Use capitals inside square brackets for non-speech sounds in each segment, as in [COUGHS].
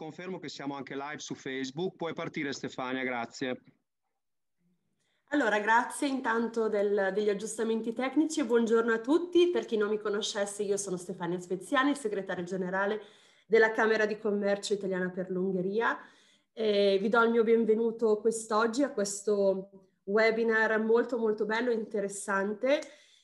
confermo che siamo anche live su Facebook. Puoi partire Stefania, grazie. Allora, grazie intanto del, degli aggiustamenti tecnici e buongiorno a tutti. Per chi non mi conoscesse, io sono Stefania Speziani, segretaria generale della Camera di Commercio Italiana per l'Ungheria. Eh, vi do il mio benvenuto quest'oggi a questo webinar molto molto bello e interessante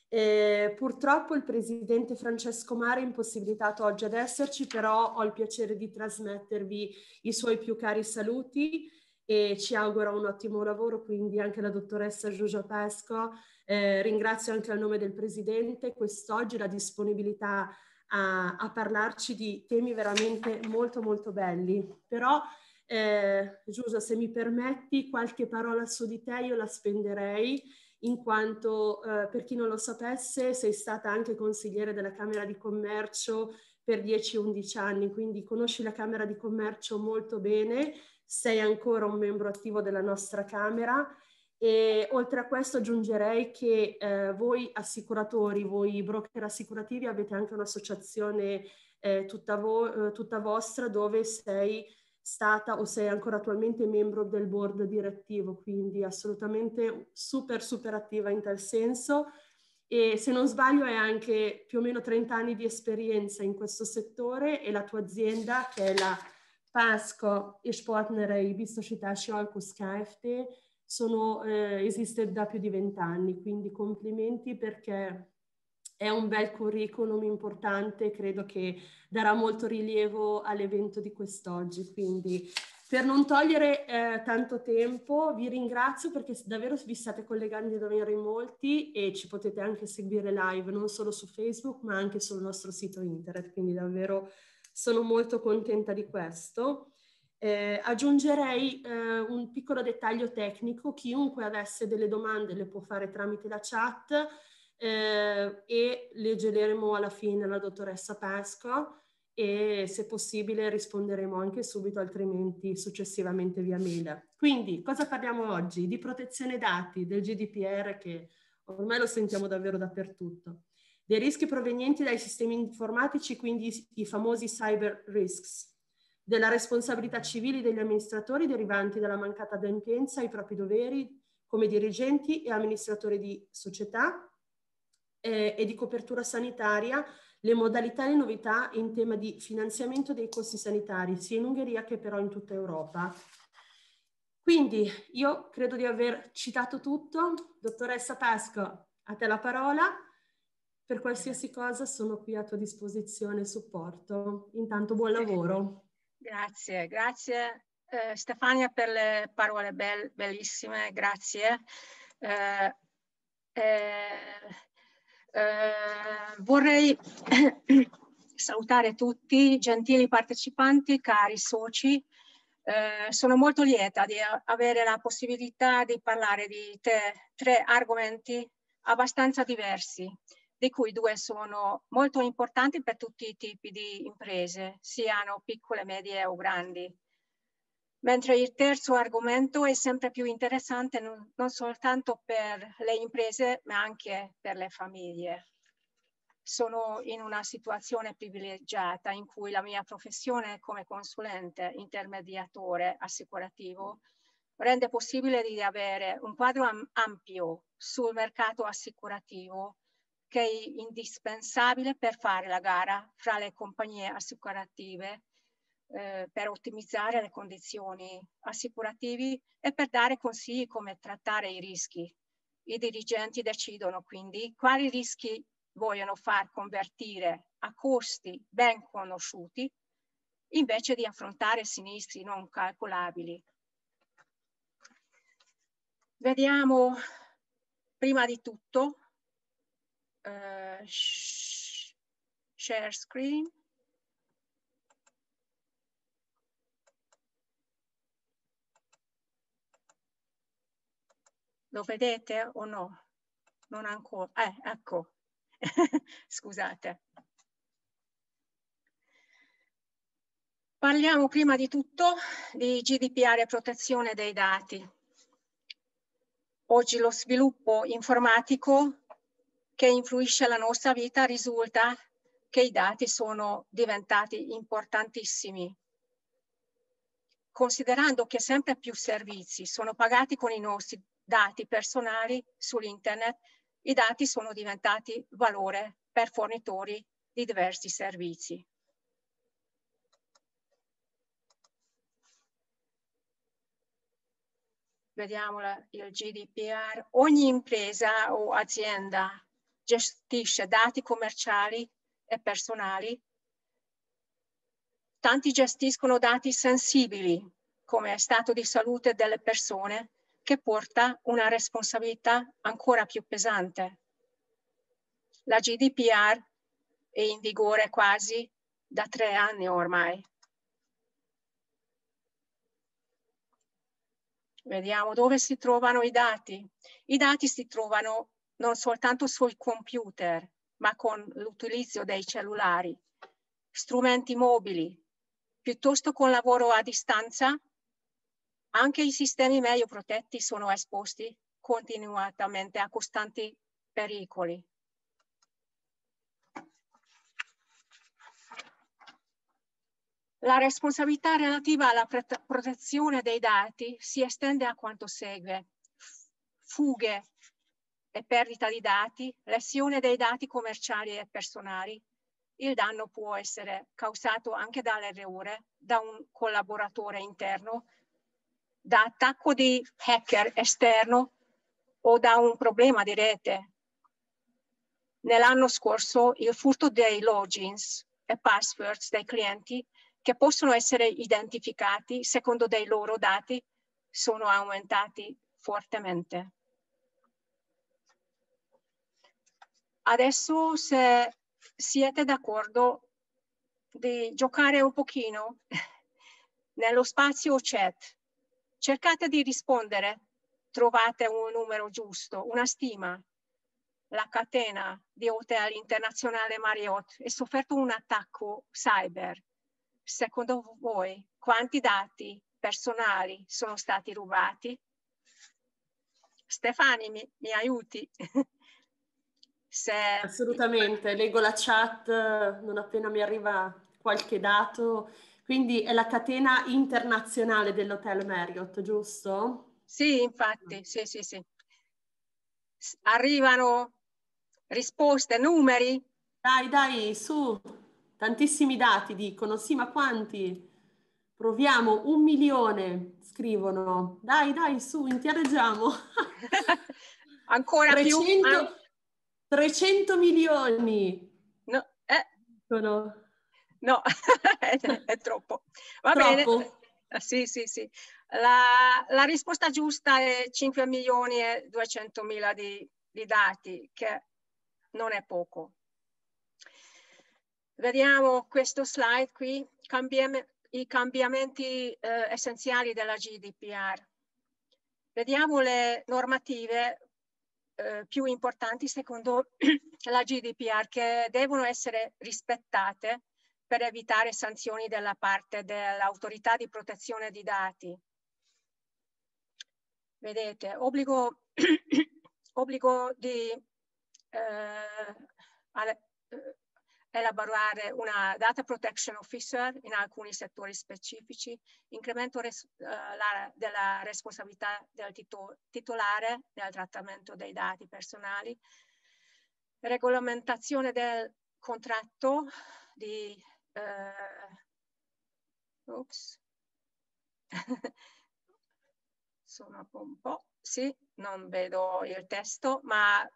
eh, purtroppo il presidente Francesco Mare è impossibilitato oggi ad esserci, però ho il piacere di trasmettervi i suoi più cari saluti e ci auguro un ottimo lavoro, quindi anche la dottoressa Giugia Pesco. Eh, ringrazio anche a nome del presidente quest'oggi la disponibilità a, a, parlarci di temi veramente molto molto belli. Però eh, Giugia, se mi permetti qualche parola su di te, io la spenderei in quanto eh, per chi non lo sapesse sei stata anche consigliere della Camera di Commercio per 10-11 anni, quindi conosci la Camera di Commercio molto bene, sei ancora un membro attivo della nostra Camera e oltre a questo aggiungerei che eh, voi assicuratori, voi broker assicurativi avete anche un'associazione eh, tutta, vo- eh, tutta vostra dove sei stata o sei ancora attualmente membro del board direttivo, quindi assolutamente super, super attiva in tal senso. E se non sbaglio hai anche più o meno 30 anni di esperienza in questo settore e la tua azienda, che è la Pasco Sportnerei Biztosítási Alkus Kft., sono, eh, esiste da più di 20 anni, quindi complimenti perché è un bel curriculum importante, credo che darà molto rilievo all'evento di quest'oggi. Quindi per non togliere eh, tanto tempo vi ringrazio perché davvero vi state collegando davvero in molti e ci potete anche seguire live non solo su Facebook ma anche sul nostro sito internet, quindi davvero sono molto contenta di questo. Eh, aggiungerei eh, un piccolo dettaglio tecnico, chiunque avesse delle domande le può fare tramite la chat, eh, e leggeremo alla fine la dottoressa Pesco e se possibile risponderemo anche subito, altrimenti successivamente via mail. Quindi cosa parliamo oggi? Di protezione dati, del GDPR che ormai lo sentiamo davvero dappertutto, dei rischi provenienti dai sistemi informatici, quindi i famosi cyber risks, della responsabilità civili degli amministratori derivanti dalla mancata adempienza ai propri doveri come dirigenti e amministratori di società, eh, e di copertura sanitaria le modalità e le novità in tema di finanziamento dei costi sanitari, sia in Ungheria che però in tutta Europa. Quindi io credo di aver citato tutto. Dottoressa Pesco, a te la parola. Per qualsiasi cosa sono qui a tua disposizione e supporto. Intanto buon lavoro. Grazie, grazie eh, Stefania per le parole bell bellissime, grazie. Eh, eh, eh, vorrei [CLEARS THROAT] salutare tutti gentili partecipanti, cari soci. Eh, sono molto lieta di avere la possibilità di parlare di te, tre argomenti abbastanza diversi, di cui due sono molto importanti per tutti i tipi di imprese, siano piccole, medie o grandi mentre il terzo argomento è sempre più interessante non, non soltanto per le imprese ma anche per le famiglie. Sono in una situazione privilegiata in cui la mia professione come consulente intermediatore assicurativo rende possibile di avere un quadro ampio sul mercato assicurativo che è indispensabile per fare la gara fra le compagnie assicurative eh, per ottimizzare le condizioni assicurative e per dare consigli come trattare i rischi. I dirigenti decidono quindi quali rischi vogliono far convertire a costi ben conosciuti invece di affrontare sinistri non calcolabili. Vediamo prima di tutto uh, share screen. Lo vedete o no? Non ancora. Eh, ecco. [LAUGHS] Scusate. Parliamo prima di tutto di GDPR e protezione dei dati. Oggi lo sviluppo informatico che influisce la nostra vita risulta che i dati sono diventati importantissimi. considerando che sempre più servizi sono pagati con i nostri dati personali sull'internet, i dati sono diventati valore per fornitori di diversi servizi. Vediamo il GDPR. Ogni impresa o azienda gestisce dati commerciali e personali. Tanti gestiscono dati sensibili, come stato di salute delle persone, che porta una responsabilità ancora più pesante. La GDPR è in vigore quasi da tre anni ormai. Vediamo dove si trovano i dati. I dati si trovano non soltanto sui computer, ma con l'utilizzo dei cellulari, strumenti mobili, piuttosto con lavoro a distanza anche i sistemi meglio protetti sono esposti continuatamente a costanti pericoli. La responsabilità relativa alla protezione dei dati si estende a quanto segue. Fughe e perdita di dati, lesione dei dati commerciali e personali. Il danno può essere causato anche dall'errore da un collaboratore interno da attacco di hacker esterno o da un problema di rete. Nell'anno scorso il furto dei logins e passwords dei clienti che possono essere identificati secondo dei loro dati sono aumentati fortemente. Adesso se siete d'accordo di giocare un pochino [LAUGHS] nello spazio chat Cercate di rispondere, trovate un numero giusto, una stima. La catena di hotel internazionale Marriott è sofferto un attacco cyber. Secondo voi quanti dati personali sono stati rubati? Stefani, mi, mi aiuti? [LAUGHS] Se... Assolutamente, leggo la chat non appena mi arriva qualche dato quindi è la catena internazionale dell'Hotel Marriott, giusto? Sì, infatti, sì, sì, sì. Arrivano risposte, numeri? Dai, dai, su. Tantissimi dati dicono, sì, ma quanti? Proviamo, un milione, scrivono. Dai, dai, su, interreggiamo. [LAUGHS] Ancora 300, più? 300 milioni. No, eh. Dicono. No, [LAUGHS] è, è, troppo. Va troppo. bene. Eh, sì, sì, sì. La, la, risposta giusta è 5 milioni e 200 mila di, di dati, che non è poco. Vediamo questo slide qui, Cambiam i cambiamenti eh, essenziali della GDPR. Vediamo le normative eh, più importanti secondo [CLEARS THROAT] la GDPR che devono essere rispettate per evitare sanzioni dalla parte dell'autorità di protezione di dati. Vedete, obbligo, [COUGHS] obbligo di eh, eh, elaborare una data protection officer in alcuni settori specifici, incremento res, uh, la, della responsabilità del tito, titolare nel trattamento dei dati personali, regolamentazione del contratto di uh, oops. sono un po', sì, non vedo il testo, ma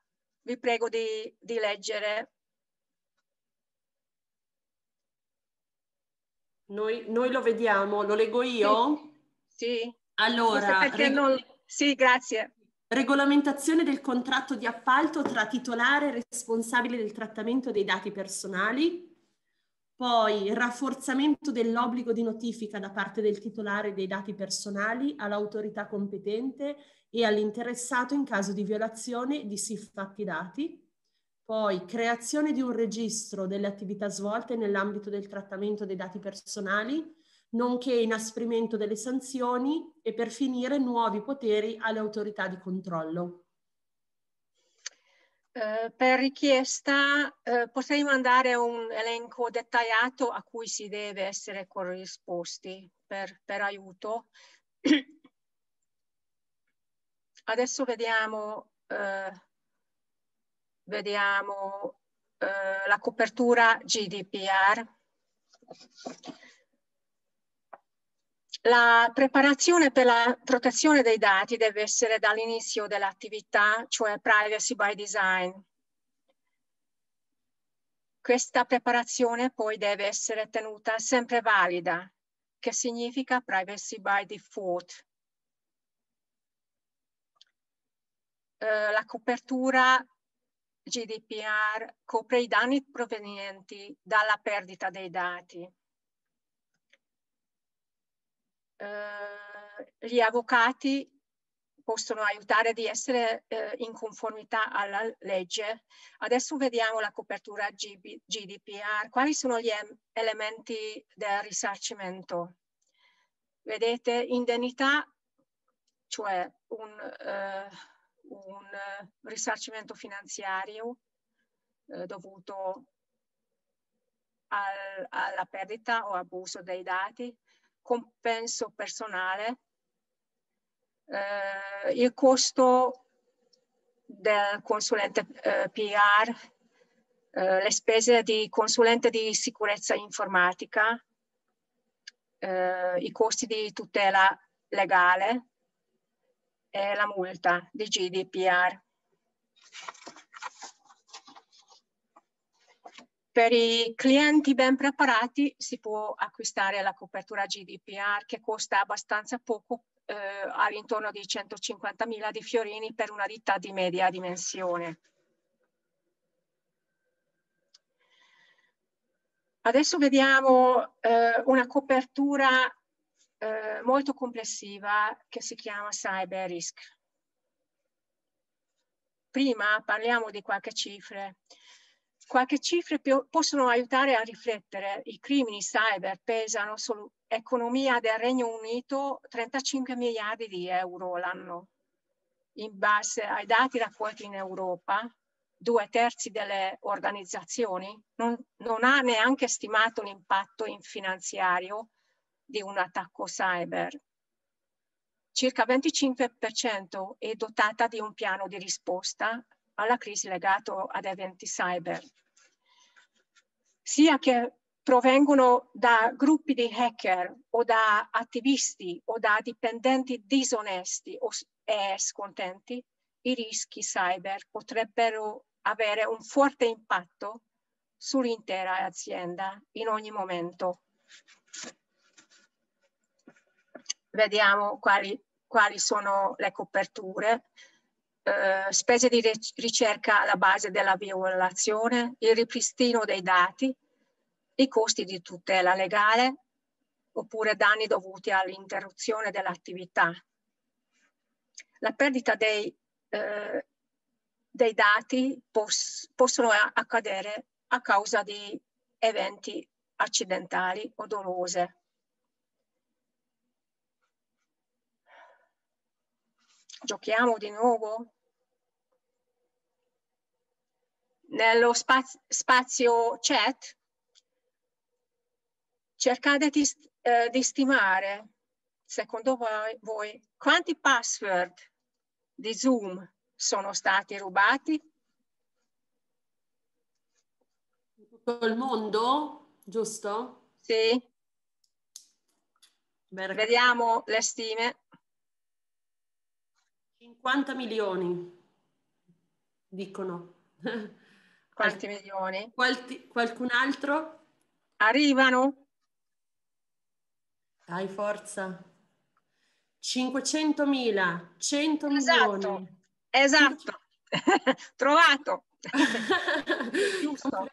vi prego di, di leggere. Noi, noi, lo vediamo, lo leggo io? Sì. sì. Allora, non... sì, grazie. Regolamentazione del contratto di appalto tra titolare e responsabile del trattamento dei dati personali. Poi rafforzamento dell'obbligo di notifica da parte del titolare dei dati personali all'autorità competente e all'interessato in caso di violazione di siffatti dati. Poi creazione di un registro delle attività svolte nell'ambito del trattamento dei dati personali, nonché inasprimento delle sanzioni e per finire nuovi poteri alle autorità di controllo. Eh, per richiesta eh, potrei mandare un elenco dettagliato a cui si deve essere corrisposti per, per aiuto. [CLEARS THROAT] Adesso vediamo, eh, vediamo eh, la copertura GDPR. La preparazione per la protezione dei dati deve essere dall'inizio dell'attività, cioè privacy by design. Questa preparazione poi deve essere tenuta sempre valida, che significa privacy by default. Eh, la copertura GDPR copre i danni provenienti dalla perdita dei dati eh, gli avvocati possono aiutare di essere eh, in conformità alla legge. Adesso vediamo la copertura GB, GDPR. Quali sono gli elementi del risarcimento? Vedete, indennità, cioè un, eh, un risarcimento finanziario eh, dovuto al, alla perdita o abuso dei dati, compenso personale, eh, il costo del consulente eh, PR, eh, le spese di consulente di sicurezza informatica, eh, i costi di tutela legale e la multa di GDPR. Per i clienti ben preparati si può acquistare la copertura GDPR che costa abbastanza poco, eh, all'intorno di 150.000 di fiorini per una ditta di media dimensione. Adesso vediamo eh, una copertura eh, molto complessiva che si chiama Cyber Risk. Prima parliamo di qualche cifre. Qualche cifre possono aiutare a riflettere. I crimini cyber pesano sull'economia del Regno Unito 35 miliardi di euro l'anno. In base ai dati raccolti in Europa, due terzi delle organizzazioni non, non ha neanche stimato l'impatto in finanziario di un attacco cyber. Circa 25% è dotata di un piano di risposta alla crisi legato ad eventi cyber sia che provengono da gruppi di hacker o da attivisti o da dipendenti disonesti o scontenti, i rischi cyber potrebbero avere un forte impatto sull'intera azienda in ogni momento. Vediamo quali, quali sono le coperture. Eh, spese di ricerca alla base della violazione, il ripristino dei dati, i costi di tutela legale oppure danni dovuti all'interruzione dell'attività. La perdita dei, eh, dei dati pos possono accadere a causa di eventi accidentali o dolose. Giochiamo di nuovo? Nello spazio, spazio chat cercate di, eh, di stimare, secondo voi, voi, quanti password di Zoom sono stati rubati? In tutto il mondo, giusto? Sì. Beh, Vediamo le stime. 50 milioni, dicono. [LAUGHS] Quanti milioni? Qualti, qualcun altro? Arrivano? Dai, forza. 500.000, 100 esatto, milioni. Esatto, [LAUGHS] trovato. [LAUGHS] Giusto.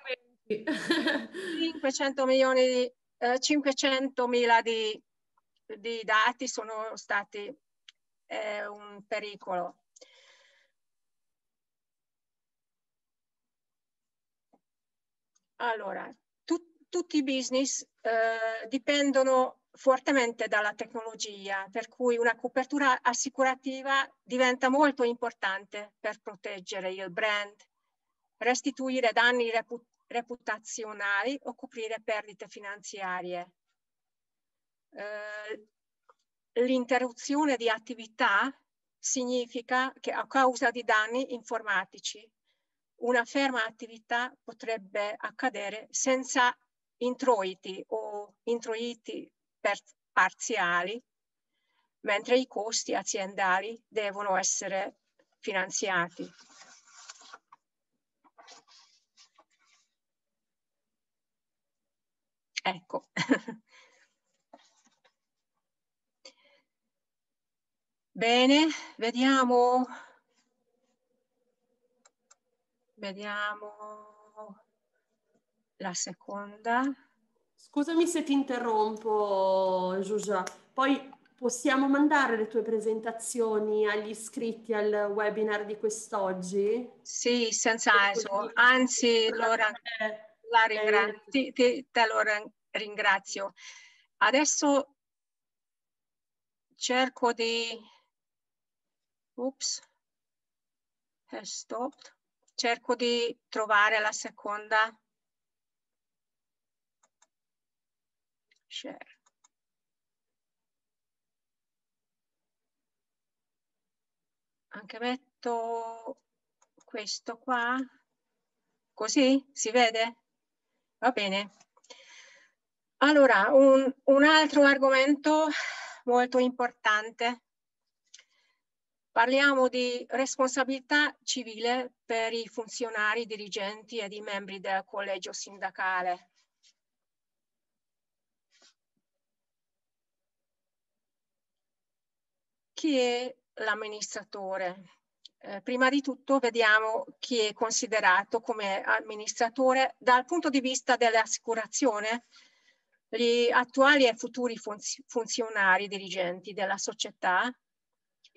500 milioni di, eh, 500 mila di, di, dati sono stati eh, un pericolo. Allora, tu, tutti i business eh, dipendono fortemente dalla tecnologia, per cui una copertura assicurativa diventa molto importante per proteggere il brand, restituire danni reputazionali o coprire perdite finanziarie. Eh, l'interruzione di attività significa che a causa di danni informatici una ferma attività potrebbe accadere senza introiti o introiti parziali, mentre i costi aziendali devono essere finanziati. Ecco. [LAUGHS] Bene, vediamo. Vediamo la seconda. Scusami se ti interrompo, Giugia. Poi possiamo mandare le tue presentazioni agli iscritti al webinar di quest'oggi? Sì, senz'altro. Anzi, Laura, la ringra- ti, ti, te lo ringrazio. Adesso cerco di Oops, has stopped. Cerco di trovare la seconda. Share. Anche metto questo qua. Così si vede? Va bene. Allora, un, un altro argomento molto importante Parliamo di responsabilità civile per i funzionari, dirigenti ed i membri del collegio sindacale. Chi è l'amministratore? Eh, prima di tutto vediamo chi è considerato come amministratore dal punto di vista dell'assicurazione, gli attuali e futuri funzionari dirigenti della società,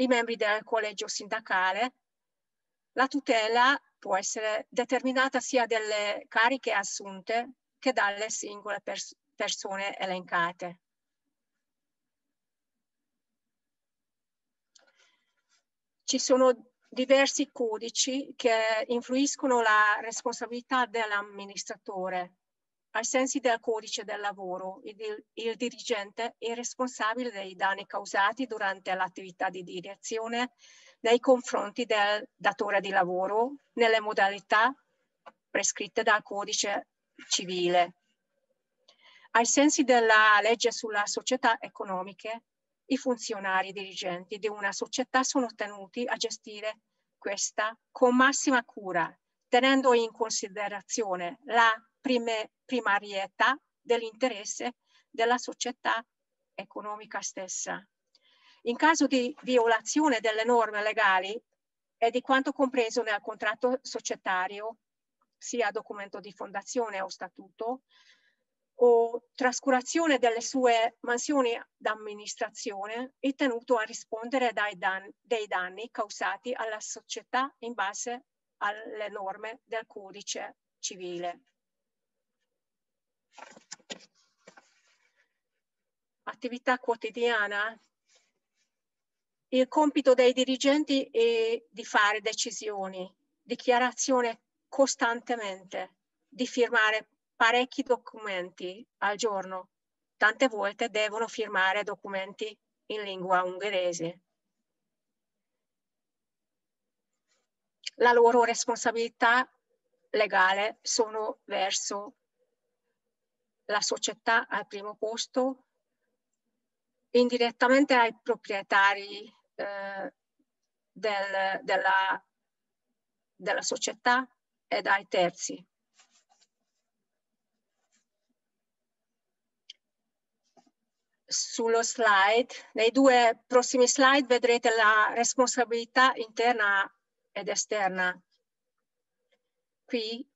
i membri del collegio sindacale, la tutela può essere determinata sia dalle cariche assunte che dalle singole pers persone elencate. Ci sono diversi codici che influiscono la responsabilità dell'amministratore ai sensi del codice del lavoro, il, il dirigente è responsabile dei danni causati durante l'attività di direzione nei confronti del datore di lavoro nelle modalità prescritte dal codice civile. Ai sensi della legge sulla società economiche, i funzionari dirigenti di una società sono tenuti a gestire questa con massima cura, tenendo in considerazione la prime, primarietà dell'interesse della società economica stessa. In caso di violazione delle norme legali e di quanto compreso nel contratto societario, sia documento di fondazione o statuto, o trascurazione delle sue mansioni d'amministrazione, è tenuto a rispondere danni, dei danni causati alla società in base alle norme del codice civile. Attività quotidiana. Il compito dei dirigenti è di fare decisioni, dichiarazione costantemente, di firmare parecchi documenti al giorno. Tante volte devono firmare documenti in lingua ungherese. La loro responsabilità legale sono verso la società al primo posto, indirettamente ai proprietari eh, del, della, della società ed ai terzi. Sullo slide, nei due prossimi slide vedrete la responsabilità interna ed esterna. Qui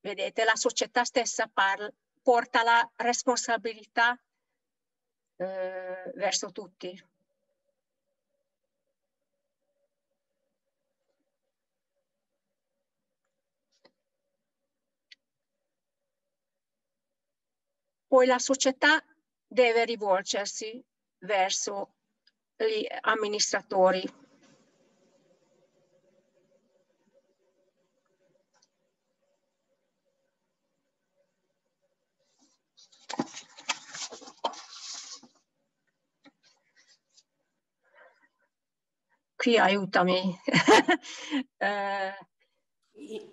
vedete la società stessa parla, porta la responsabilità eh, verso tutti. Poi la società deve rivolgersi verso gli amministratori qui aiutami. [LAUGHS] eh,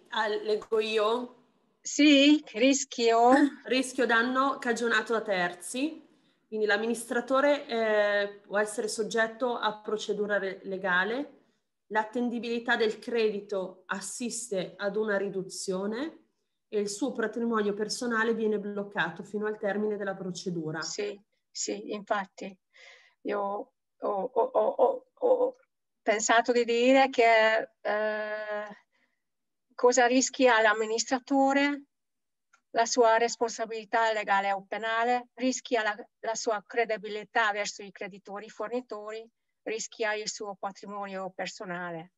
ah, leggo io? Sì, rischio. [CLEARS THROAT] Rischio danno cagionato a terzi. Quindi l'amministratore eh, può essere soggetto a procedura legale, l'attendibilità del credito assiste ad una riduzione e il suo patrimonio personale viene bloccato fino al termine della procedura. Sì, sì, infatti io ho, ho, ho, ho pensato di dire che eh, cosa rischia l'amministratore, la sua responsabilità legale o penale, rischia la, la sua credibilità verso i creditori fornitori, rischia il suo patrimonio personale.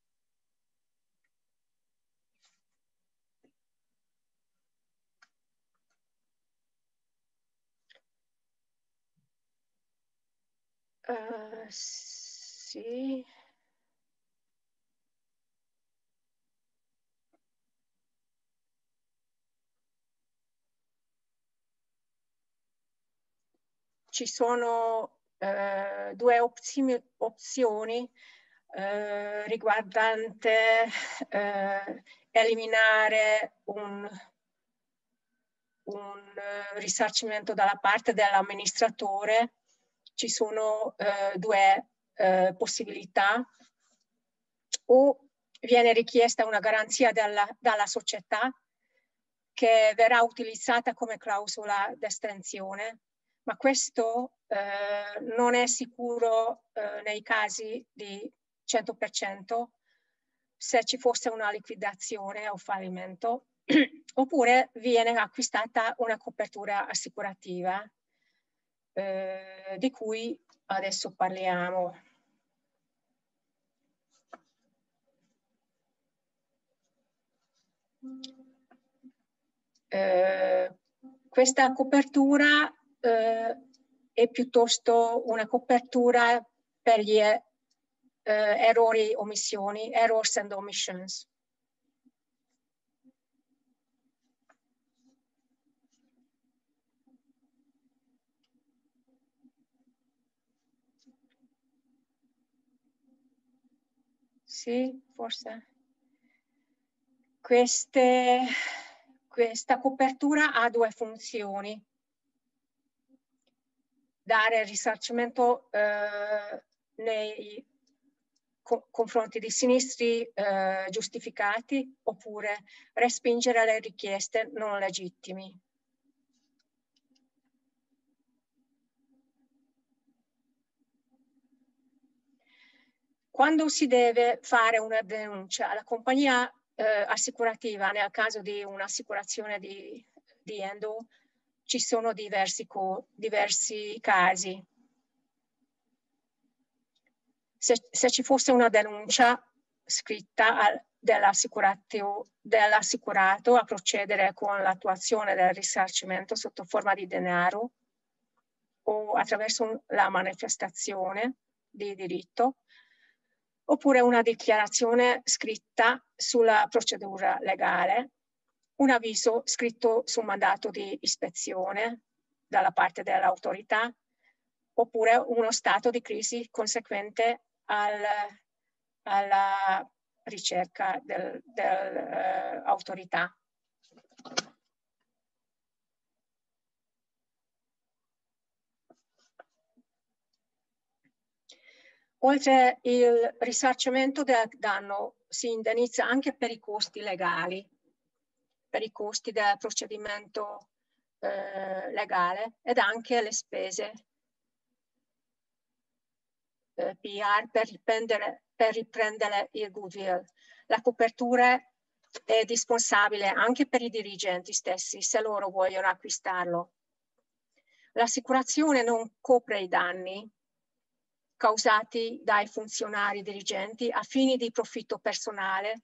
Uh, sì. Ci sono eh, due opzioni, opzioni eh, riguardante eh, eliminare un, un risarcimento dalla parte dell'amministratore ci sono eh, due eh, possibilità. O viene richiesta una garanzia dalla, dalla società che verrà utilizzata come clausola d'estensione, ma questo eh, non è sicuro eh, nei casi di 100% se ci fosse una liquidazione o fallimento, [CLEARS THROAT] oppure viene acquistata una copertura assicurativa eh, di cui adesso parliamo. Eh, questa copertura eh, è piuttosto una copertura per gli eh, errori omissioni, errors and omissions. Sì, forse. Queste, questa copertura ha due funzioni. Dare risarcimento eh, nei co confronti di sinistri eh, giustificati oppure respingere le richieste non legittimi. Quando si deve fare una denuncia alla compagnia eh, assicurativa, nel caso di un'assicurazione di, di endo, ci sono diversi, diversi casi. Se, se, ci fosse una denuncia scritta dell'assicurato, dell'assicurato a procedere con l'attuazione del risarcimento sotto forma di denaro o attraverso la manifestazione di diritto, oppure una dichiarazione scritta sulla procedura legale, un avviso scritto sul mandato di ispezione dalla parte dell'autorità, oppure uno stato di crisi conseguente al, alla ricerca dell'autorità. Del, uh, Oltre il risarcimento del danno si indennizza anche per i costi legali, per i costi del procedimento eh, legale ed anche le spese eh, PR per riprendere, per riprendere il goodwill. La copertura è dispensabile anche per i dirigenti stessi se loro vogliono acquistarlo. L'assicurazione non copre i danni causati dai funzionari dirigenti a fini di profitto personale,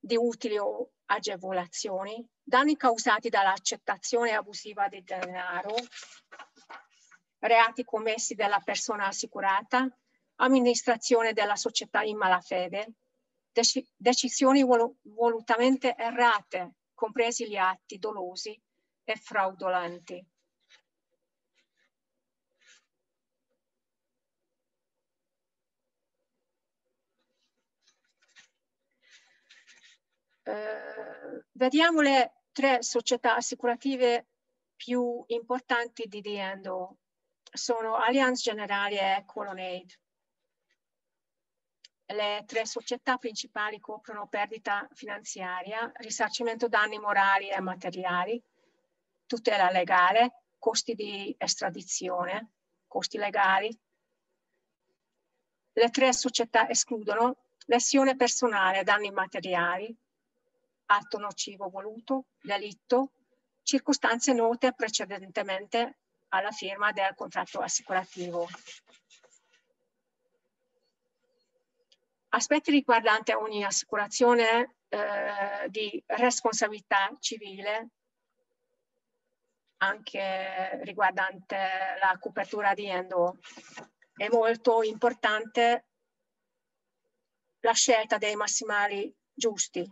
di utili o agevolazioni, danni causati dall'accettazione abusiva di denaro, reati commessi dalla persona assicurata, amministrazione della società in malafede, dec decisioni vol volutamente errate, compresi gli atti dolosi e fraudolanti. Eh, vediamo le tre società assicurative più importanti di D&O. Sono Allianz Generale e Colonnade. Le tre società principali coprono perdita finanziaria, risarcimento danni morali e materiali, tutela legale, costi di estradizione, costi legali. Le tre società escludono lesione personale, danni materiali, atto nocivo voluto, delitto, circostanze note precedentemente alla firma del contratto assicurativo. Aspetti riguardanti ogni assicurazione eh, di responsabilità civile, anche riguardante la copertura di endo. È molto importante la scelta dei massimali giusti,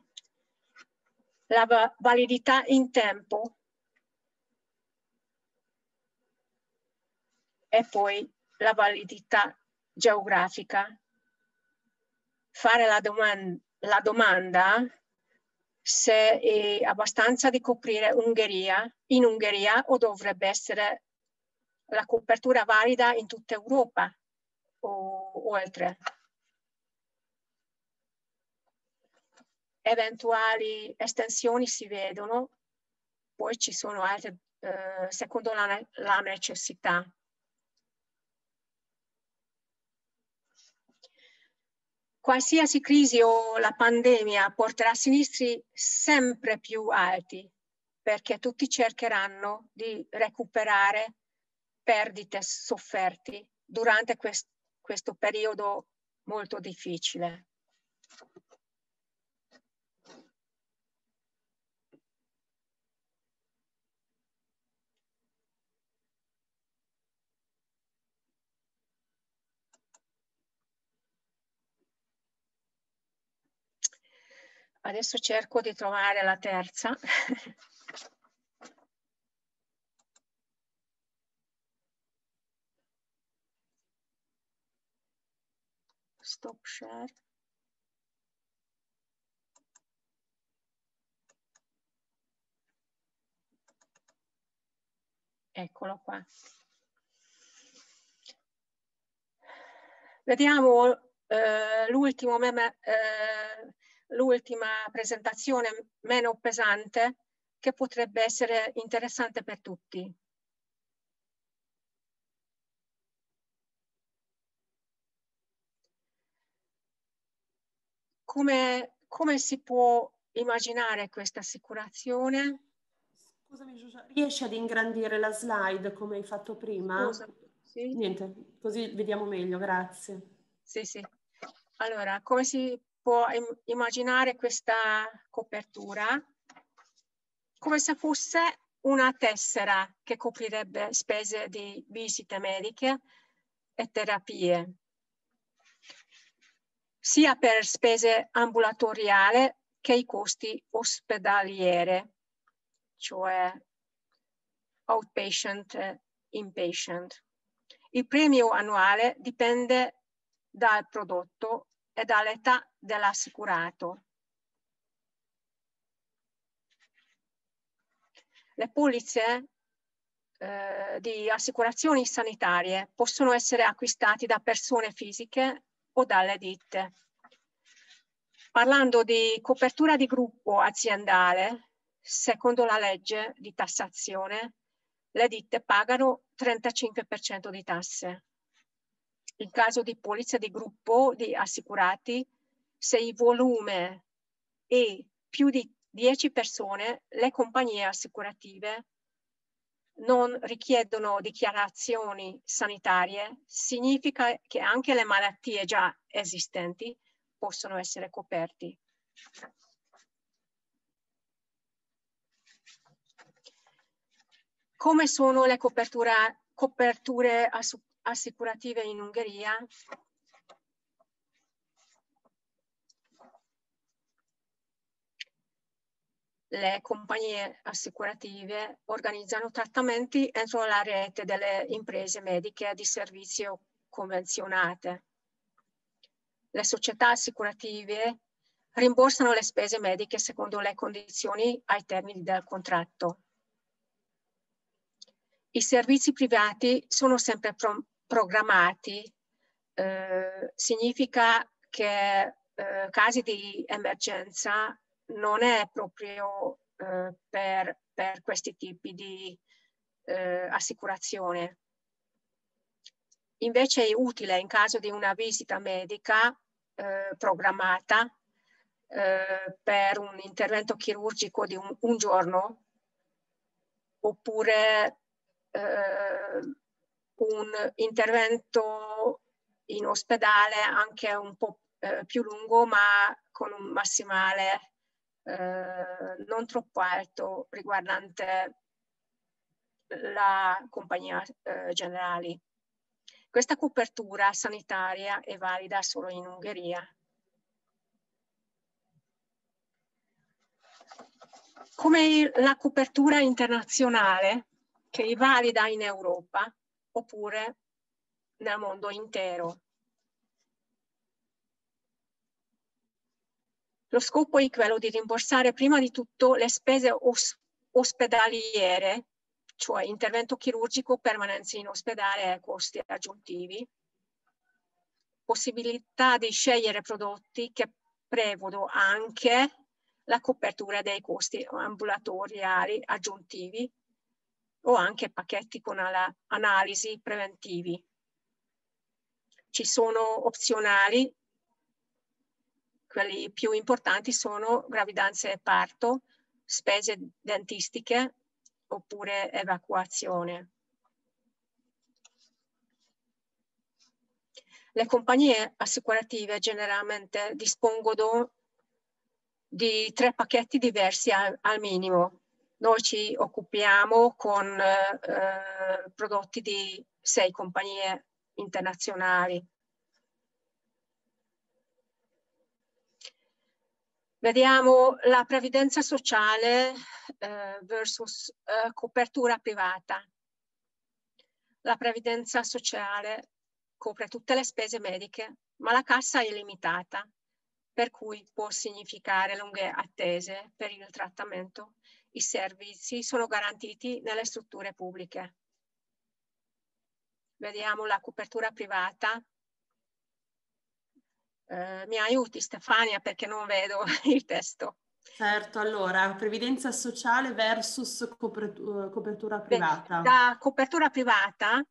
la validità in tempo e poi la validità geografica fare la, domanda, la domanda se è abbastanza di coprire Ungheria, in Ungheria o dovrebbe essere la copertura valida in tutta Europa o, oltre. Eventuali estensioni si vedono, poi ci sono altre eh, secondo la, la necessità. Qualsiasi crisi o la pandemia porterà sinistri sempre più alti perché tutti cercheranno di recuperare perdite sofferti durante quest questo periodo molto difficile. Adesso cerco di trovare la terza. [LAUGHS] Stop share. Eccolo qua. Vediamo eh, l'ultimo meme, eh, l'ultima presentazione meno pesante che potrebbe essere interessante per tutti. Come, come si può immaginare questa assicurazione? Scusami Giugia, riesci ad ingrandire la slide come hai fatto prima? Scusa, sì. Niente, così vediamo meglio, grazie. Sì, sì. Allora, come si può immaginare questa copertura come se fosse una tessera che coprirebbe spese di visite mediche e terapie, sia per spese ambulatoriali che i costi ospedaliere, cioè outpatient e inpatient. Il premio annuale dipende dal prodotto e dall'età dell'assicurato. Le polizze eh, di assicurazioni sanitarie possono essere acquistate da persone fisiche o dalle ditte. Parlando di copertura di gruppo aziendale, secondo la legge di tassazione, le ditte pagano 35% di tasse in caso di polizia di gruppo di assicurati, se il volume è più di 10 persone, le compagnie assicurative non richiedono dichiarazioni sanitarie, significa che anche le malattie già esistenti possono essere coperti. Come sono le coperture, coperture assicurative in Ungheria le compagnie assicurative organizzano trattamenti entro la rete delle imprese mediche di servizio convenzionate. Le società assicurative rimborsano le spese mediche secondo le condizioni ai termini del contratto. I servizi privati sono sempre programmati, eh, significa che eh, casi di emergenza non è proprio eh, per, per, questi tipi di eh, assicurazione. Invece è utile in caso di una visita medica eh, programmata eh, per un intervento chirurgico di un, un giorno oppure un intervento in ospedale anche un po' eh, più lungo ma con un massimale eh, non troppo alto riguardante la compagnia eh, generali. Questa copertura sanitaria è valida solo in Ungheria. Come la copertura internazionale che è valida in Europa oppure nel mondo intero. Lo scopo è quello di rimborsare prima di tutto le spese os ospedaliere, cioè intervento chirurgico, permanenza in ospedale e costi aggiuntivi, possibilità di scegliere prodotti che prevedono anche la copertura dei costi ambulatoriali aggiuntivi o anche pacchetti con analisi preventivi. Ci sono opzionali quelli più importanti sono gravidanza e parto, spese dentistiche oppure evacuazione. Le compagnie assicurative generalmente dispongono di tre pacchetti diversi al, al minimo. Noi ci occupiamo con eh, prodotti di sei compagnie internazionali. Vediamo la previdenza sociale eh, versus eh, copertura privata. La previdenza sociale copre tutte le spese mediche, ma la cassa è limitata, per cui può significare lunghe attese per il trattamento. I servizi sono garantiti nelle strutture pubbliche. Vediamo la copertura privata eh, mi aiuti Stefania perché non vedo [LAUGHS] il testo. Certo, allora, previdenza sociale versus copertura, copertura privata. Da copertura privata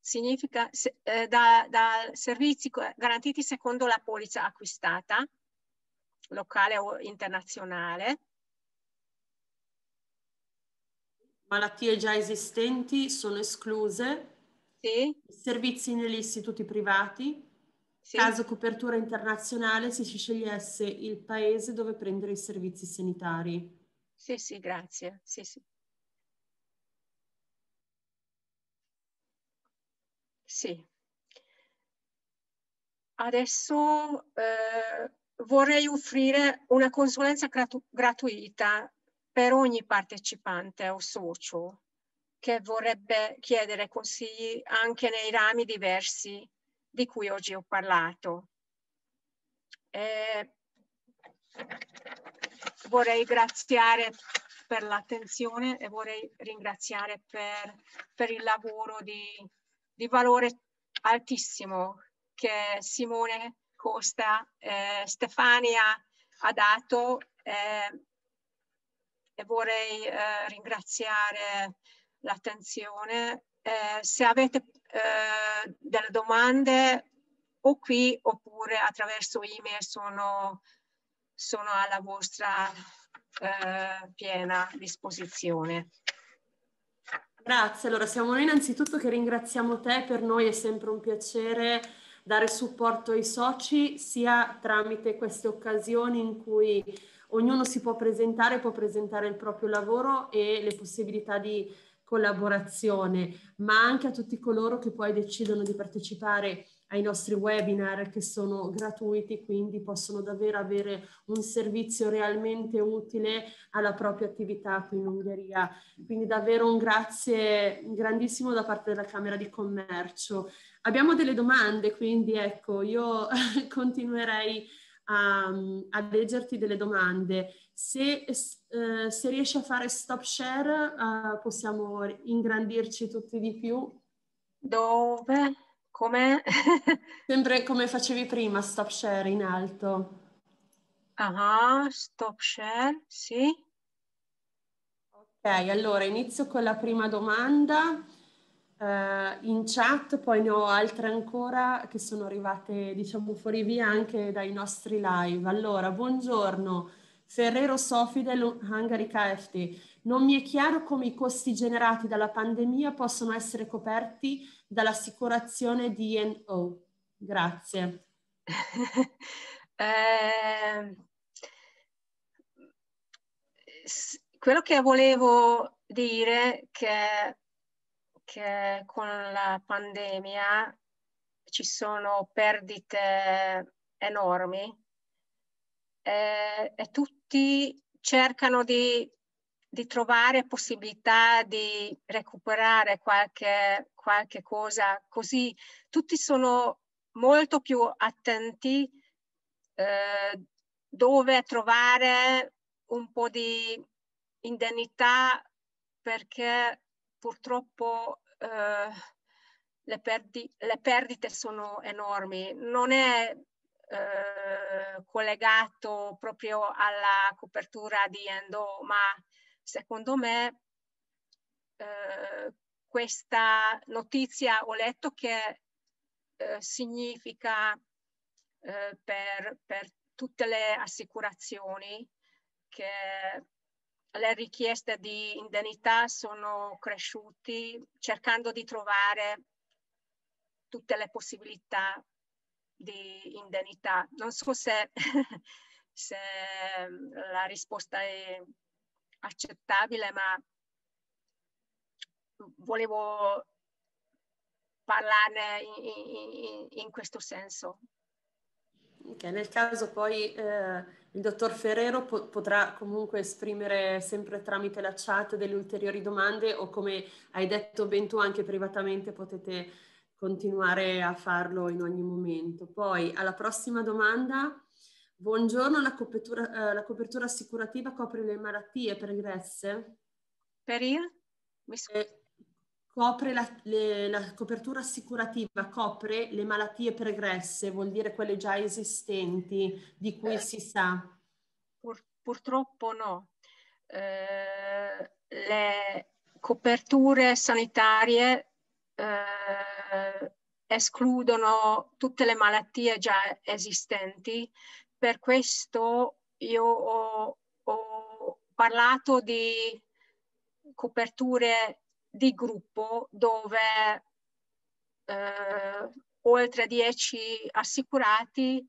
significa eh, da, da, servizi garantiti secondo la polizza acquistata, locale o internazionale. Malattie già esistenti sono escluse. Sì. Servizi negli istituti privati. Sì. Caso copertura internazionale, se si scegliesse il paese dove prendere i servizi sanitari. Sì, sì, grazie. Sì, sì. Sì. Adesso eh, vorrei offrire una consulenza gratu gratuita per ogni partecipante o socio che vorrebbe chiedere consigli anche nei rami diversi di cui oggi ho parlato. Eh, vorrei ringraziare per l'attenzione e vorrei ringraziare per, per il lavoro di, di, valore altissimo che Simone Costa e Stefania ha dato eh, e vorrei eh, ringraziare l'attenzione. Eh, se avete eh, delle domande o qui oppure attraverso email sono, sono alla vostra eh, piena disposizione. Grazie, allora siamo noi innanzitutto che ringraziamo te, per noi è sempre un piacere dare supporto ai soci sia tramite queste occasioni in cui ognuno si può presentare, può presentare il proprio lavoro e le possibilità di collaborazione, ma anche a tutti coloro che poi decidono di partecipare ai nostri webinar che sono gratuiti, quindi possono davvero avere un servizio realmente utile alla propria attività qui in Ungheria. Quindi davvero un grazie grandissimo da parte della Camera di Commercio. Abbiamo delle domande, quindi ecco, io [LAUGHS] continuerei a, a leggerti delle domande. Se, eh, se, riesci a fare stop share, uh, possiamo ingrandirci tutti di più. Dove? Come? [LAUGHS] Sempre come facevi prima, stop share in alto. Ah, stop share, sì. Ok, allora inizio con la prima domanda. Uh, in chat, poi ne ho altre ancora che sono arrivate, diciamo, fuori via anche dai nostri live. Allora, buongiorno, Ferrero Sofide, Hungary KFT. Non mi è chiaro come i costi generati dalla pandemia possono essere coperti dall'assicurazione DNO. Grazie. [LAUGHS] eh, quello che volevo dire che che con la pandemia ci sono perdite enormi e, e tutti cercano di, di, trovare possibilità di recuperare qualche, qualche cosa, così tutti sono molto più attenti eh, dove trovare un po' di indennità perché purtroppo eh, le, perdi- le, perdite sono enormi. Non è eh, collegato proprio alla copertura di Endo, ma secondo me eh, questa notizia ho letto che eh, significa eh, per, per tutte le assicurazioni che le richieste di indennità sono cresciuti cercando di trovare tutte le possibilità di indennità. Non so se, [LAUGHS] se la risposta è accettabile, ma volevo parlarne in, in, in questo senso. Okay, nel caso poi eh, il dottor Ferrero po- potrà comunque esprimere sempre tramite la chat delle ulteriori domande o come hai detto ben tu anche privatamente potete continuare a farlo in ogni momento. Poi alla prossima domanda, buongiorno, la copertura, eh, la copertura assicurativa copre le malattie pregresse? Per il? Eh, copre la, le, la, copertura assicurativa copre le malattie pregresse, vuol dire quelle già esistenti di cui eh, si sa? Pur, purtroppo no. Eh, le coperture sanitarie eh, escludono tutte le malattie già esistenti, per questo io ho, ho parlato di coperture di gruppo dove eh, oltre 10 assicurati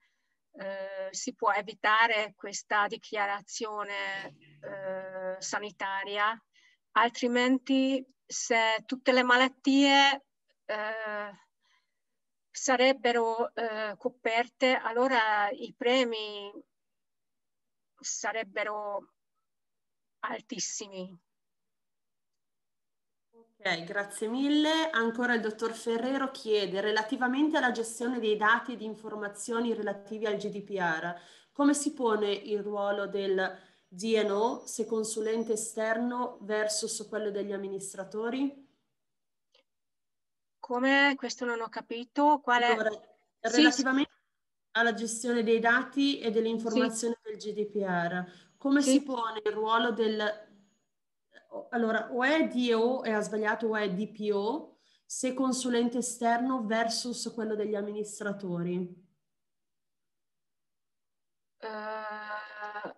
eh, si può evitare questa dichiarazione eh, sanitaria, altrimenti se tutte le malattie eh, sarebbero eh, coperte, allora i premi sarebbero altissimi. Ok, grazie mille. Ancora il dottor Ferrero chiede, relativamente alla gestione dei dati e di informazioni relativi al GDPR, come si pone il ruolo del DNO se consulente esterno versus quello degli amministratori? Come? Questo non ho capito. Qual è? Allora, relativamente sì. alla gestione dei dati e delle informazioni sì. del GDPR, come si pone il ruolo del allora, o è DO e ha sbagliato o è DPO se consulente esterno versus quello degli amministratori? Uh,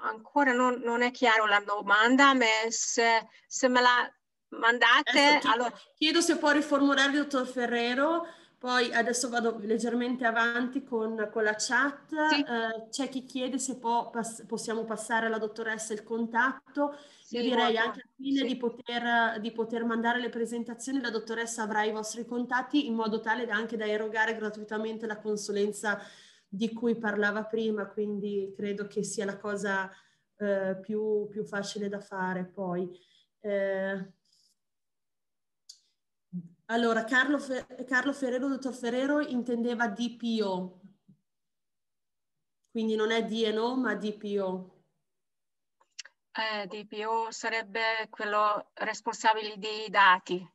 ancora non, non, è chiaro la domanda, ma se, se me la mandate... Chiedo, allora... chiedo se può riformulare il dottor Ferrero poi adesso vado leggermente avanti con, con la chat. Sì. Eh, c'è chi chiede se può, pass- possiamo passare alla dottoressa il contatto. Sì, Io direi molto. anche al fine sì. di, poter, di, poter, mandare le presentazioni, la dottoressa avrà i vostri contatti in modo tale da anche da erogare gratuitamente la consulenza di cui parlava prima, quindi credo che sia la cosa eh, più, più, facile da fare poi. Eh, Allora, Carlo, Fe Carlo Ferrero, dottor Ferrero, intendeva DPO, quindi non è DNO ma DPO. Eh, DPO sarebbe quello responsabile dei dati.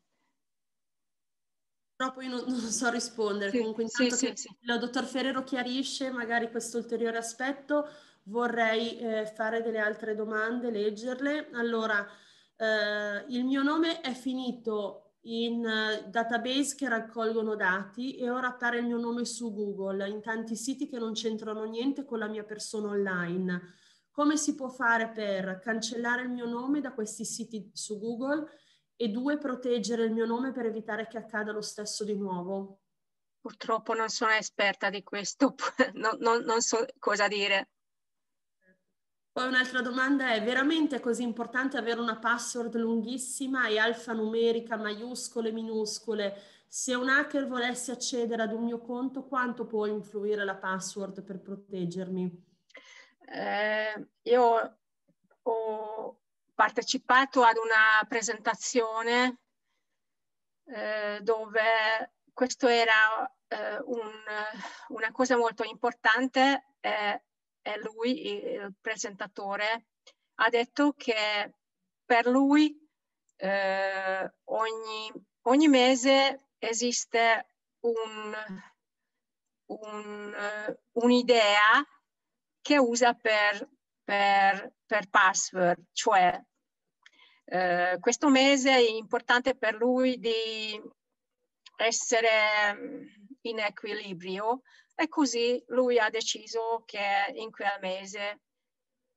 Però poi non, non so rispondere, sì, comunque intanto sì, che sì, il dottor Ferrero chiarisce magari questo ulteriore aspetto, vorrei eh, fare delle altre domande, leggerle. Allora, eh, il mio nome è finito in uh, database che raccolgono dati e ora appare il mio nome su Google, in tanti siti che non c'entrano niente con la mia persona online. Come si può fare per cancellare il mio nome da questi siti su Google e due, proteggere il mio nome per evitare che accada lo stesso di nuovo? Purtroppo non sono esperta di questo, [LAUGHS] non, non, non so cosa dire. Poi un'altra domanda è, veramente è così importante avere una password lunghissima e alfanumerica, maiuscole, minuscole? Se un hacker volesse accedere ad un mio conto, quanto può influire la password per proteggermi? Eh, io ho partecipato ad una presentazione eh, dove questo era eh, un, una cosa molto importante e lui, il presentatore, ha detto che per lui eh, ogni, ogni, mese esiste un, un, uh, un'idea che usa per, per, per password, cioè eh, questo mese è importante per lui di essere in equilibrio e così lui ha deciso che in quel mese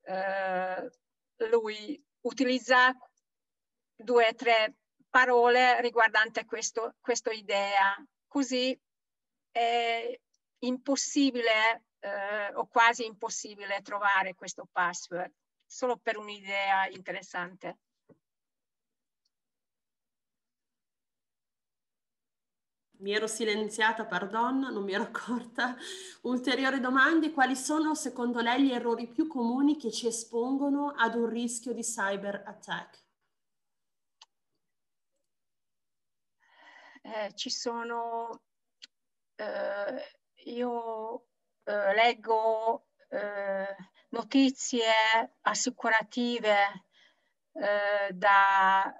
eh, lui utilizza due o tre parole riguardanti questo, questa idea. Così è impossibile eh, o quasi impossibile trovare questo password, solo per un'idea interessante. Mi ero silenziata, pardon, non mi ero accorta. Ulteriori domande, quali sono secondo lei gli errori più comuni che ci espongono ad un rischio di cyber attack? Eh, ci sono, eh, io eh, leggo eh, notizie assicurative eh, da,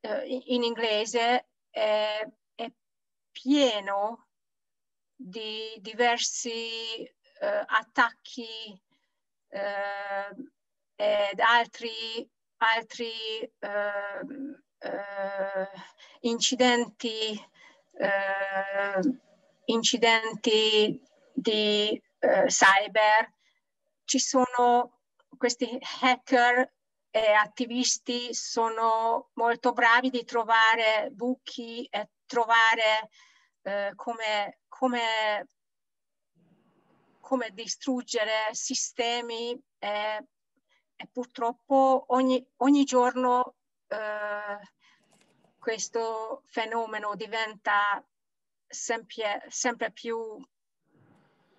eh, in inglese è pieno di diversi eh, attacchi ed altri, altri incidenti, incidenti di eh, cyber, ci sono questi hacker e attivisti sono molto bravi di trovare buchi e trovare eh, come, come, come, distruggere sistemi e, e purtroppo ogni, ogni giorno eh, questo fenomeno diventa sempre, sempre più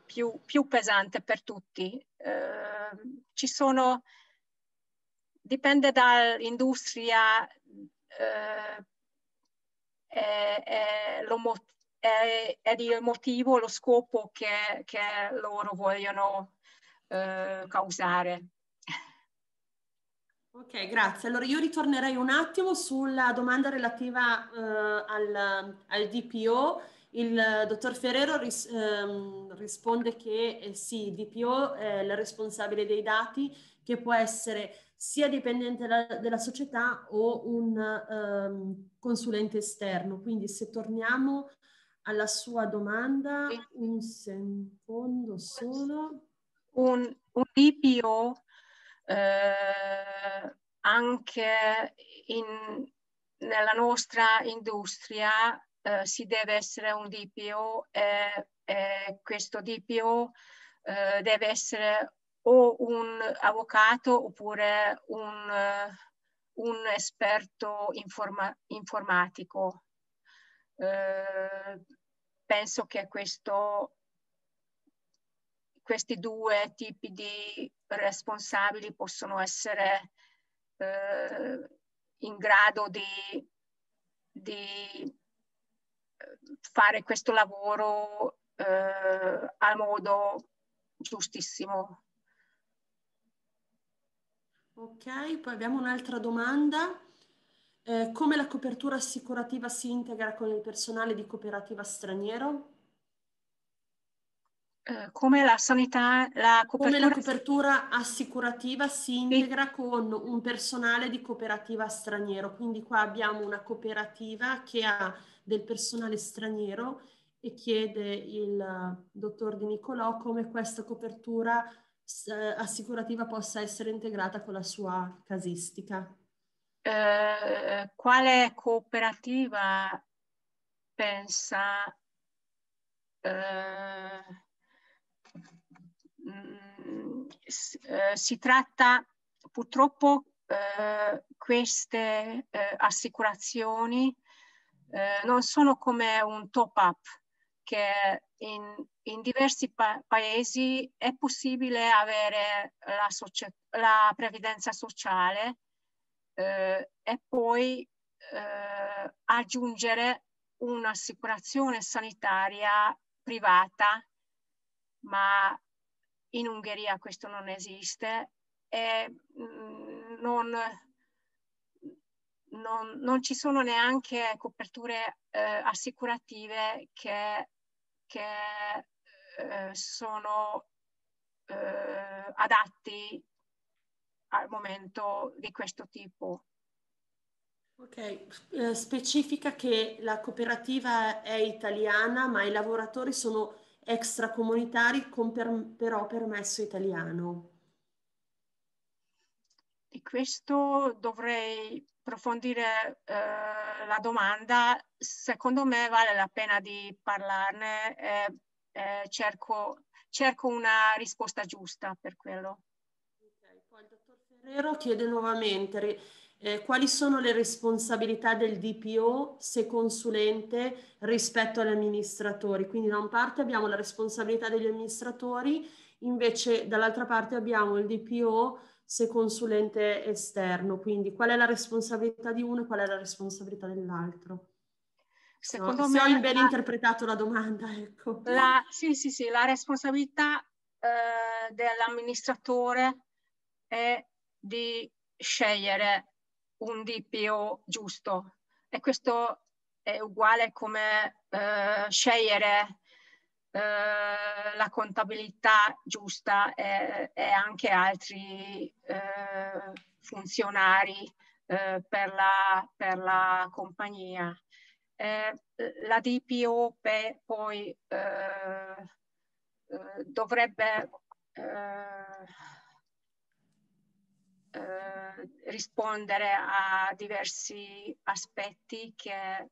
più, più pesante per tutti. Eh, ci sono, dipende dall'industria eh, e lo, è, è il motivo, lo scopo che, che loro vogliono eh, causare. Ok, grazie. Allora io ritornerei un attimo sulla domanda relativa eh, al, al DPO il dottor Ferrero ris ehm, risponde che eh, sì, DPO è il responsabile dei dati che può essere sia dipendente da, della società o un um, consulente esterno. Quindi se torniamo alla sua domanda, un secondo solo. Un, un DPO eh, anche in, nella nostra industria eh, si deve essere un DPO e, e questo DPO eh, deve essere o un avvocato oppure un, un esperto informa informatico. Eh, penso che questo, questi due tipi di responsabili possono essere eh, in grado di, di fare questo lavoro eh, al modo giustissimo. Ok, poi abbiamo un'altra domanda. Eh, come la copertura assicurativa si integra con il personale di cooperativa straniero? Eh, come la sanità, la copertura... Come la copertura assicurativa si integra sì. con un personale di cooperativa straniero. Quindi qua abbiamo una cooperativa che ha del personale straniero e chiede il dottor Di Nicolò come questa copertura eh, assicurativa possa essere integrata con la sua casistica. Eh, quale cooperativa pensa eh, mm, eh, si tratta purtroppo eh, queste eh, assicurazioni non sono come un top up che in, in diversi pa paesi è possibile avere la, la previdenza sociale eh, e poi eh, aggiungere un'assicurazione sanitaria privata, ma in Ungheria questo non esiste e mm, non, non, non, ci sono neanche coperture eh, assicurative che che eh, sono eh, adatti al momento di questo tipo. Ok, eh, specifica che la cooperativa è italiana, ma i lavoratori sono extracomunitari con per, però permesso italiano. Di questo dovrei approfondire eh, la domanda, secondo me vale la pena di parlarne e, e cerco, cerco, una risposta giusta per quello. Okay. Poi il dottor Ferrero chiede nuovamente eh, quali sono le responsabilità del DPO se consulente rispetto agli amministratori. Quindi da una parte abbiamo la responsabilità degli amministratori, invece dall'altra parte abbiamo il DPO se consulente esterno, quindi qual è la responsabilità di uno e qual è la responsabilità dell'altro. Secondo no, me se ho ben la, interpretato la domanda, [LAUGHS] ecco. La, sì, sì, sì, la responsabilità eh, dell'amministratore è di scegliere un DPO giusto e questo è uguale come eh, scegliere eh, la contabilità giusta e, e anche altri eh, funzionari eh, per, la, per, la, compagnia. Eh, la DPO poi eh, dovrebbe rispondere a diversi aspetti che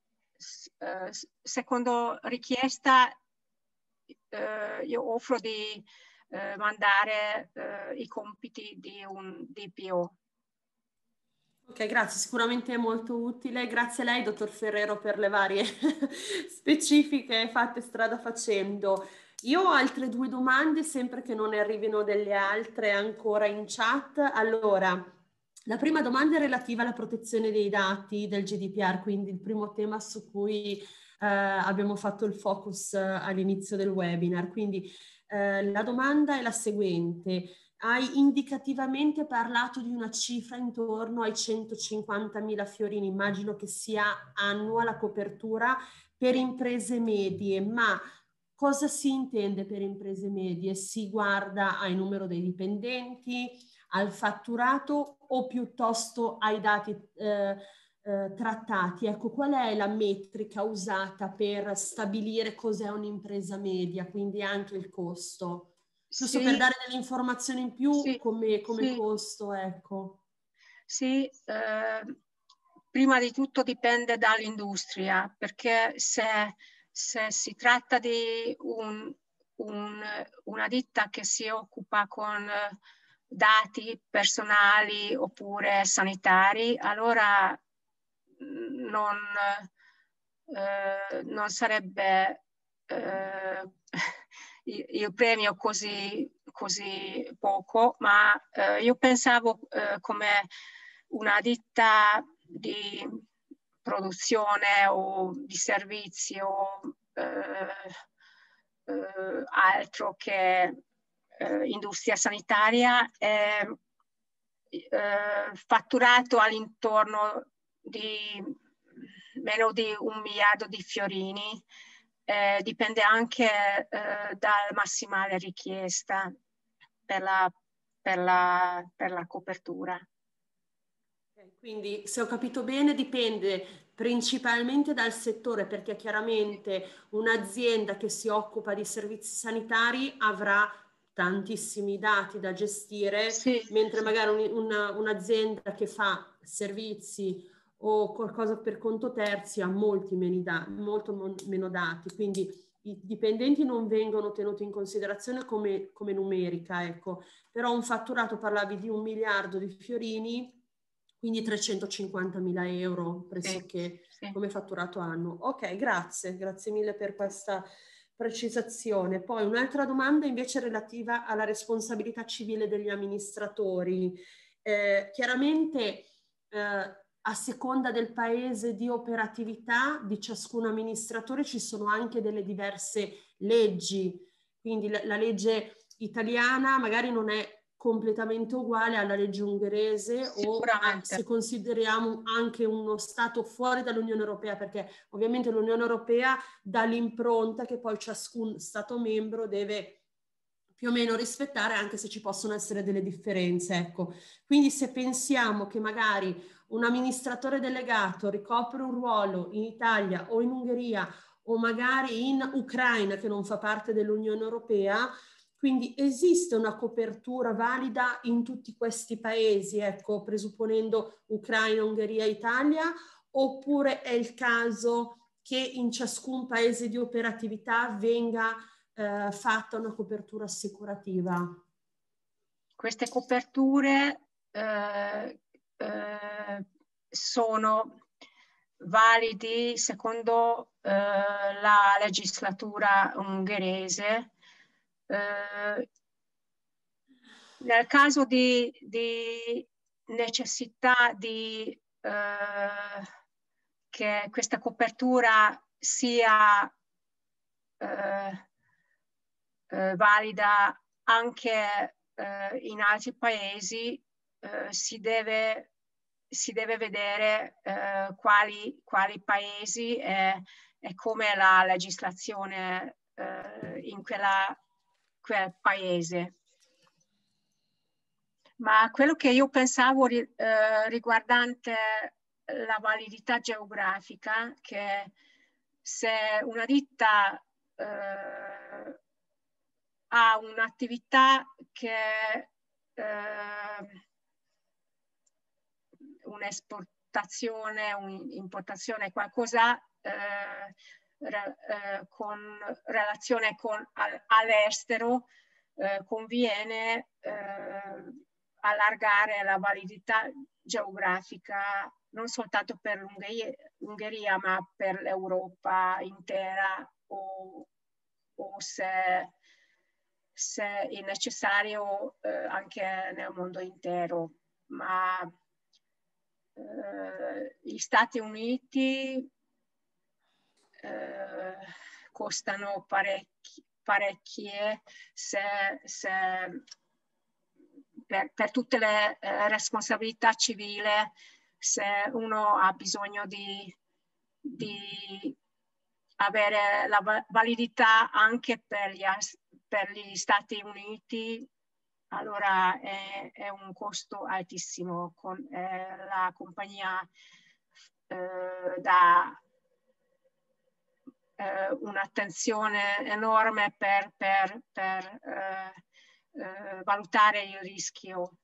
secondo richiesta eh, io offro di eh, mandare eh, i compiti di un DPO. Ok, grazie, sicuramente è molto utile. Grazie a lei, dottor Ferrero, per le varie [LAUGHS] specifiche fatte strada facendo. Io ho altre due domande, sempre che non arrivino delle altre ancora in chat. Allora, la prima domanda è relativa alla protezione dei dati del GDPR, quindi il primo tema su cui eh, abbiamo fatto il focus eh, all'inizio del webinar. Quindi eh, la domanda è la seguente. Hai indicativamente parlato di una cifra intorno ai 150.000 fiorini, immagino che sia annua la copertura per imprese medie, ma cosa si intende per imprese medie? Si guarda al numero dei dipendenti, al fatturato o piuttosto ai dati eh, eh, trattati. Ecco, qual è la metrica usata per stabilire cos'è un'impresa media, quindi anche il costo? Giusto sì. per dare delle informazioni in più sì. come, come sì. costo, ecco. Sì, eh, prima di tutto dipende dall'industria, perché se, se si tratta di un, un, una ditta che si occupa con dati personali oppure sanitari, allora non, eh, non sarebbe eh, [LAUGHS] il premio così, così poco, ma eh, io pensavo eh, come una ditta di produzione o di servizio eh, eh, altro che industria sanitaria fatturato all'intorno di meno di un miliardo di fiorini, eh, dipende anche eh, dalla massimale richiesta per la, per la, per la copertura. Quindi, se ho capito bene, dipende principalmente dal settore, perché chiaramente un'azienda che si occupa di servizi sanitari avrà tantissimi dati da gestire, sì, mentre magari un, una, un'azienda che fa servizi o qualcosa per conto terzi ha molti meno, da, molto meno dati, quindi i dipendenti non vengono tenuti in considerazione come, come numerica, ecco, però un fatturato parlavi di un miliardo di fiorini, quindi 350 mila euro pressoché sì, sì. come fatturato anno. Ok, grazie, grazie mille per questa precisazione. Poi un'altra domanda invece relativa alla responsabilità civile degli amministratori. Eh, chiaramente eh, a seconda del paese di operatività di ciascun amministratore ci sono anche delle diverse leggi, quindi la, la legge italiana magari non è completamente uguale alla legge ungherese o se consideriamo anche uno Stato fuori dall'Unione Europea, perché ovviamente l'Unione Europea dà l'impronta che poi ciascun Stato membro deve più o meno rispettare, anche se ci possono essere delle differenze. Ecco. Quindi se pensiamo che magari un amministratore delegato ricopre un ruolo in Italia o in Ungheria o magari in Ucraina che non fa parte dell'Unione Europea, quindi esiste una copertura valida in tutti questi paesi, ecco, presupponendo Ucraina, Ungheria, Italia, oppure è il caso che in ciascun paese di operatività venga eh, fatta una copertura assicurativa? Queste coperture eh, eh, sono validi secondo eh, la legislatura ungherese. Eh, nel caso di, di necessità di eh, che questa copertura sia eh, valida anche in altri paesi, eh, si deve, si, deve, vedere quali, quali, paesi e, e, come la legislazione in quella quel paese. Ma quello che io pensavo eh, riguardante la validità geografica, che se una ditta eh, ha un'attività che eh, un'esportazione, un'importazione, qualcosa eh, eh, con relazione con, al, all'estero eh, conviene eh, allargare la validità geografica non soltanto per l'Ungheria, ma per l'Europa intera o, o se, se, è necessario eh, anche nel mondo intero. Ma eh, gli Stati Uniti eh, costano parecchi, parecchie se, se per, per, tutte le eh, responsabilità civili se uno ha bisogno di, di avere la validità anche per gli, per gli Stati Uniti allora è, è, un costo altissimo con eh, la compagnia eh, da eh, un'attenzione enorme per, per, per eh, eh, valutare il rischio.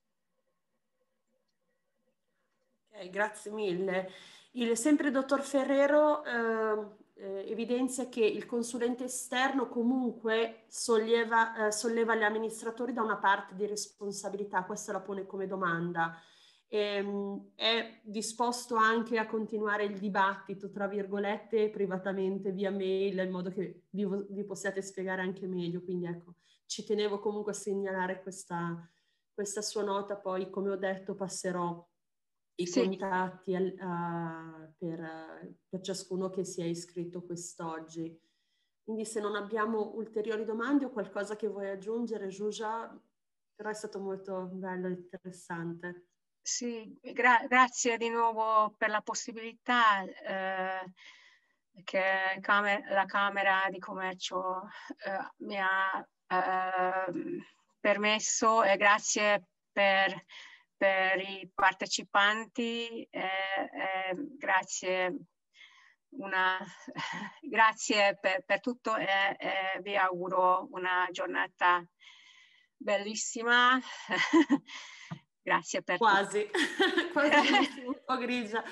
Okay, grazie mille. Il, sempre dottor Ferrero eh, eh, evidenzia che il consulente esterno comunque solleva, eh, solleva gli amministratori da una parte di responsabilità, questa la pone come domanda ehm, è disposto anche a continuare il dibattito, tra virgolette, privatamente via mail, in modo che vi, vi possiate spiegare anche meglio. Quindi ecco, ci tenevo comunque a segnalare questa, questa sua nota, poi come ho detto passerò i sì. contatti al, uh, per, per, ciascuno che si è iscritto quest'oggi. Quindi se non abbiamo ulteriori domande o qualcosa che vuoi aggiungere, Giugia, però è stato molto bello e interessante. Sì, gra- grazie di nuovo per la possibilità eh, che camer- la Camera di Commercio eh, mi ha eh, permesso e grazie per, per i partecipanti, grazie una, [LAUGHS] grazie per, per tutto e, vi auguro una giornata bellissima. [LAUGHS] grazie per quasi, [LAUGHS] quasi un po' grigia.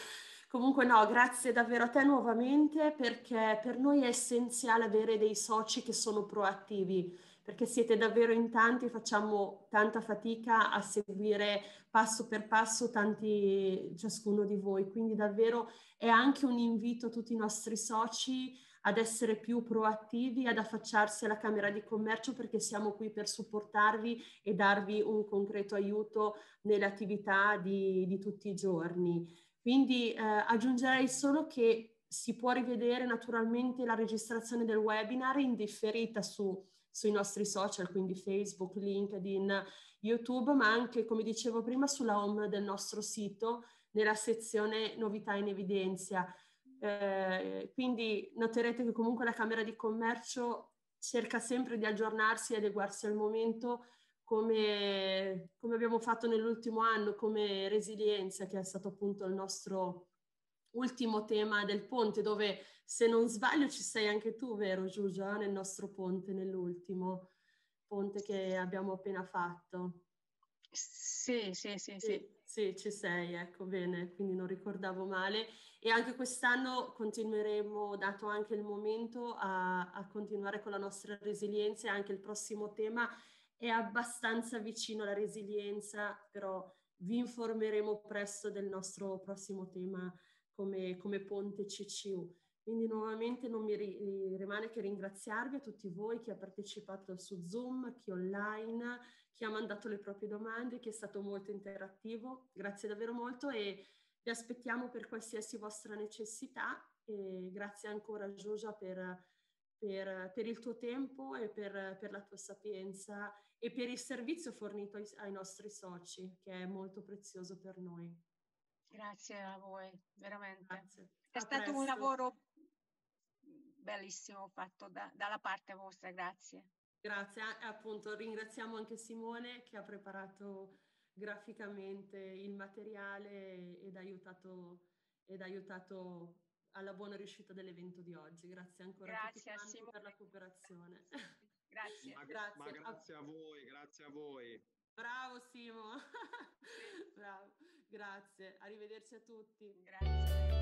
Comunque no, grazie davvero a te nuovamente perché per noi è essenziale avere dei soci che sono proattivi perché siete davvero in tanti, facciamo tanta fatica a seguire passo per passo tanti, ciascuno di voi, quindi davvero è anche un invito a tutti i nostri soci ad essere più proattivi, ad affacciarsi alla Camera di Commercio perché siamo qui per supportarvi e darvi un concreto aiuto nelle attività di, di tutti i giorni. Quindi eh, aggiungerei solo che si può rivedere naturalmente la registrazione del webinar indifferita su sui nostri social, quindi Facebook, LinkedIn, YouTube, ma anche, come dicevo prima, sulla home del nostro sito, nella sezione novità in evidenza. Eh, quindi noterete che comunque la Camera di Commercio cerca sempre di aggiornarsi e adeguarsi al momento come, come abbiamo fatto nell'ultimo anno, come resilienza, che è stato appunto il nostro ultimo tema del ponte, dove se non sbaglio ci sei anche tu, vero Giugia, nel nostro ponte, nell'ultimo ponte che abbiamo appena fatto. Sì, sì, sì, sì. Sì, ci sei, ecco, bene, quindi non ricordavo male. E anche quest'anno continueremo, dato anche il momento, a, a continuare con la nostra resilienza e anche il prossimo tema è abbastanza vicino alla resilienza, però vi informeremo presto del nostro prossimo tema come, come ponte CCU. Quindi nuovamente non mi ri- rimane che ringraziarvi a tutti voi chi ha partecipato su Zoom, chi online, chi ha mandato le proprie domande, chi è stato molto interattivo. Grazie davvero molto e vi aspettiamo per qualsiasi vostra necessità e grazie ancora Giugia per, per, per, il tuo tempo e per, per, la tua sapienza e per il servizio fornito ai, ai nostri soci che è molto prezioso per noi. Grazie a voi, veramente. Grazie. È a stato presto. un lavoro bellissimo fatto da, dalla parte vostra, grazie. Grazie, appunto ringraziamo anche Simone che ha preparato graficamente il materiale ed ha aiutato, ed ha aiutato alla buona riuscita dell'evento di oggi. Grazie ancora grazie a tutti per la cooperazione. [LAUGHS] Grazie. Ma, grazie. Ma grazie a voi, grazie a voi. Bravo Simo, [LAUGHS] bravo, grazie, arrivederci a tutti. Grazie.